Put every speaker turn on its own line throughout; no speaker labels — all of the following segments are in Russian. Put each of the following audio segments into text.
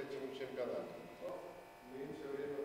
с этим чемпионатом. Мы все время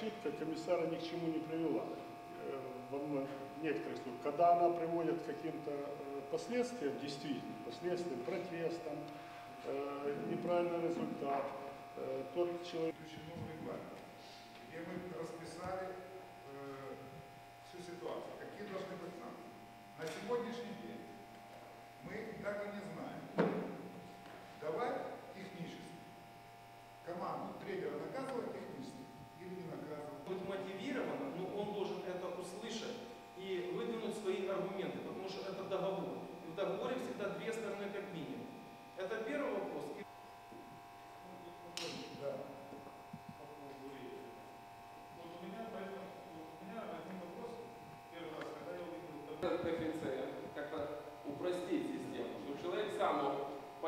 ошибка комиссара ни к чему не привела. Э, В некоторых случаях, когда она приводит к каким-то э, последствиям, действительно, последствиям, протестам, э, неправильный результат, тот человек...
Где мы расписали всю ситуацию, какие должны быть санкции. На сегодняшний день мы так и не знаем, давать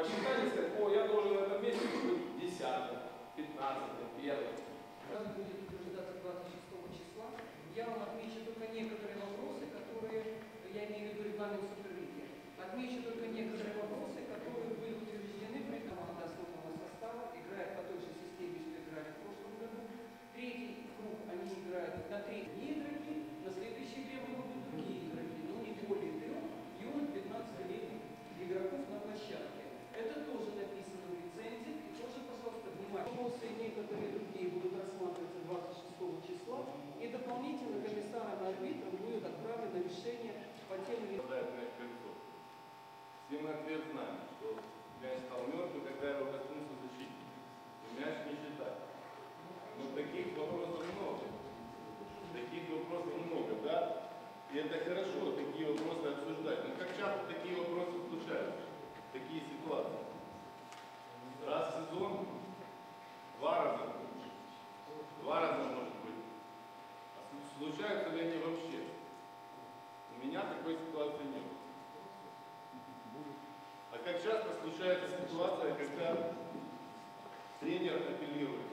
Washington часто случается ситуация, когда тренер апеллирует,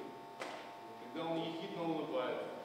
когда он ехидно улыбается,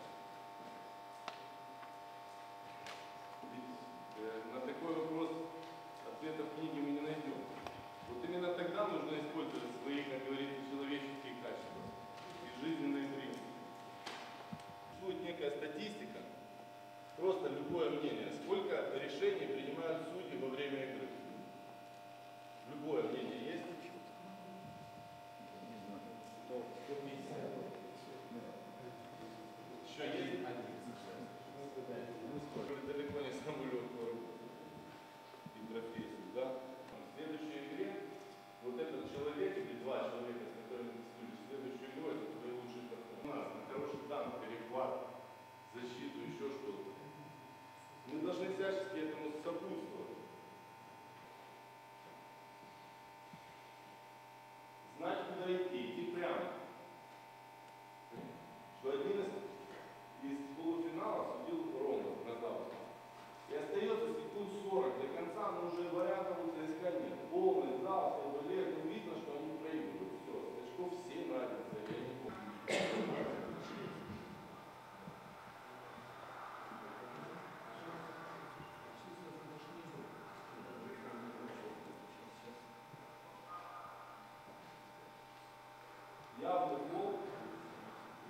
я в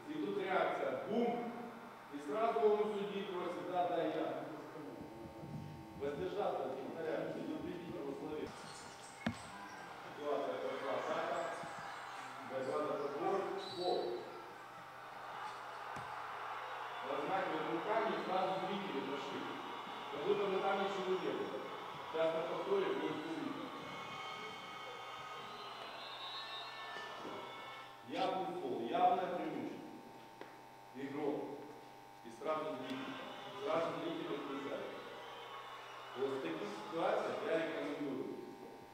и тут реакция, бум, и сразу он И сразу зритель. Сразу зритель отключает. Вот в таких ситуациях я рекомендую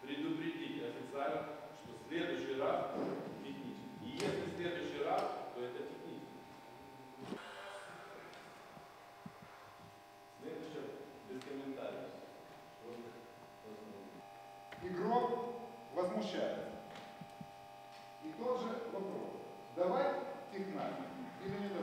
предупредить официально, что в следующий раз технически. И если в следующий раз, то это технически. Следующее без комментариев.
Игрок возмущается. И тот же вопрос. Давать технарь или не давать?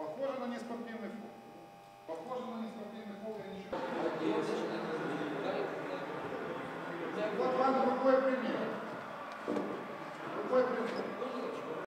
Похоже на неспортивный фол. Похоже на неспортивный фол, я ничего не Вот вам другой пример.